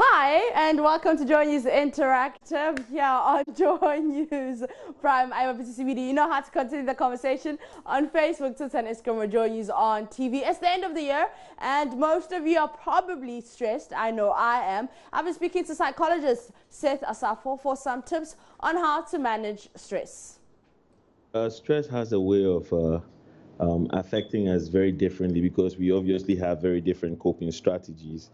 Hi, and welcome to Joy News Interactive here on Joy News Prime. I'm CBD. You know how to continue the conversation on Facebook, Twitter, and Instagram with Joy News on TV. It's the end of the year, and most of you are probably stressed. I know I am. I've been speaking to psychologist Seth Asafo for some tips on how to manage stress. Uh, stress has a way of uh, um, affecting us very differently because we obviously have very different coping strategies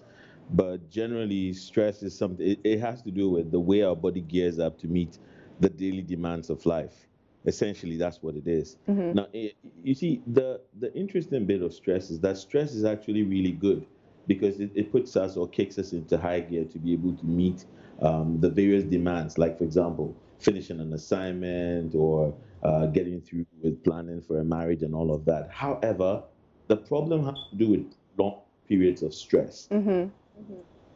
but generally stress is something it, it, has to do with the way our body gears up to meet the daily demands of life essentially that's what it is. Mm-hmm. now it, you see the the interesting bit of stress is that stress is actually really good because it, it puts us or kicks us into high gear to be able to meet um, the various demands like for example finishing an assignment or uh, getting through with planning for a marriage and all of that however the problem has to do with long periods of stress mm-hmm.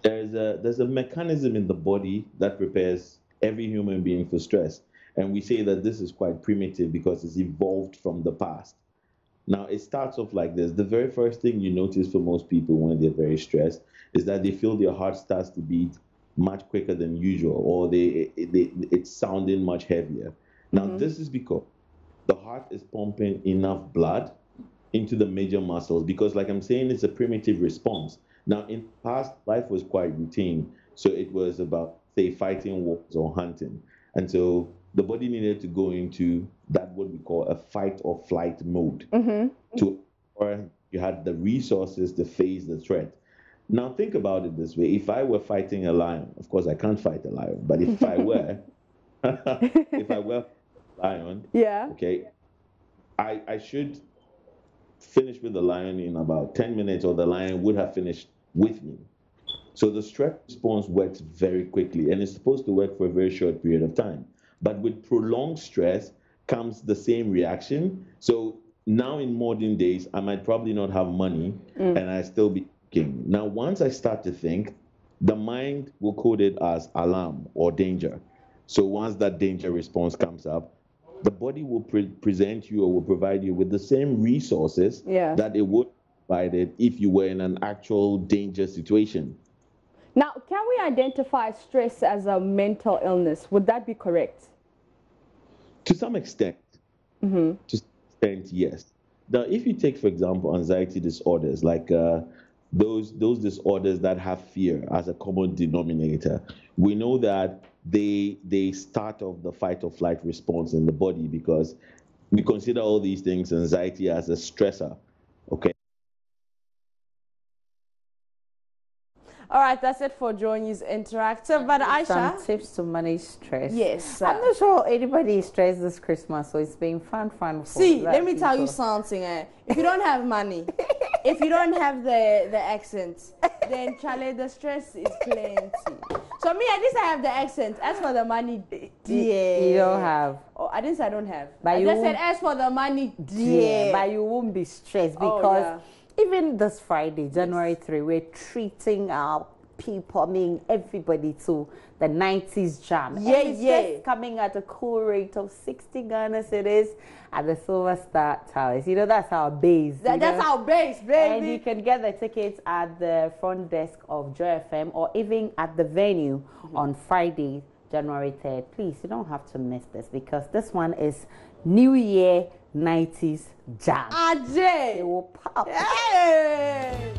There's a there's a mechanism in the body that prepares every human being for stress, and we say that this is quite primitive because it's evolved from the past. Now it starts off like this. The very first thing you notice for most people when they're very stressed is that they feel their heart starts to beat much quicker than usual, or they, they it's sounding much heavier. Now mm-hmm. this is because the heart is pumping enough blood into the major muscles because, like I'm saying, it's a primitive response. Now, in past, life was quite routine. So it was about, say, fighting wars or hunting. And so the body needed to go into that, what we call a fight or flight mode mm-hmm. to, or you had the resources to face the threat. Now, think about it this way if I were fighting a lion, of course, I can't fight a lion, but if I were, if I were a lion, yeah, okay, I, I should finish with the lion in about 10 minutes, or the lion would have finished with me. So the stress response works very quickly and it's supposed to work for a very short period of time. But with prolonged stress comes the same reaction. So now in modern days, I might probably not have money mm. and I still be thinking. Now, once I start to think, the mind will code it as alarm or danger. So once that danger response comes up, the body will pre- present you or will provide you with the same resources yeah. that it would provided if you were in an actual danger situation. Now, can we identify stress as a mental illness? Would that be correct? To some extent. Mm-hmm. To some extent, yes. Now, if you take, for example, anxiety disorders, like uh, those those disorders that have fear as a common denominator, we know that they they start off the fight or flight response in the body because we consider all these things anxiety as a stressor. Okay. All right, that's it for Joy News Interactive. But Aisha, some tips to manage stress. Yes, I'm not sure anybody is stressed this Christmas, so it's been fun, fun. See, let me people. tell you something. Eh? If you don't have money, if you don't have the the accent, then Charlie, the stress is plenty. So me, at least I have the accent. As for the money, dear, you don't have. Oh, I didn't say I don't have. But I just said as for the money, dear. Yeah, but you won't be stressed oh, because. Oh, yeah even this Friday, January yes. 3, we're treating our people, I mean everybody to the 90s jam. Yeah, yeah. coming at a cool rate of 60 Ghana cedis at the Silver Star Towers. You know, that's our base. That, that's our base, baby. And you can get the tickets at the front desk of Joy FM or even at the venue mm-hmm. on Friday, January 3rd. Please, you don't have to miss this because this one is New Year 90s jam. Ajay. It will pop. Hey.